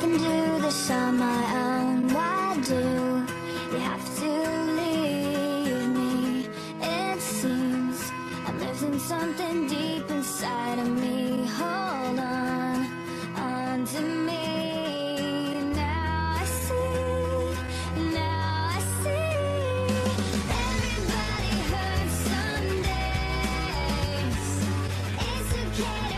can do this on my own. Why do you have to leave me? It seems I'm losing something deep inside of me. Hold on, on to me. Yeah.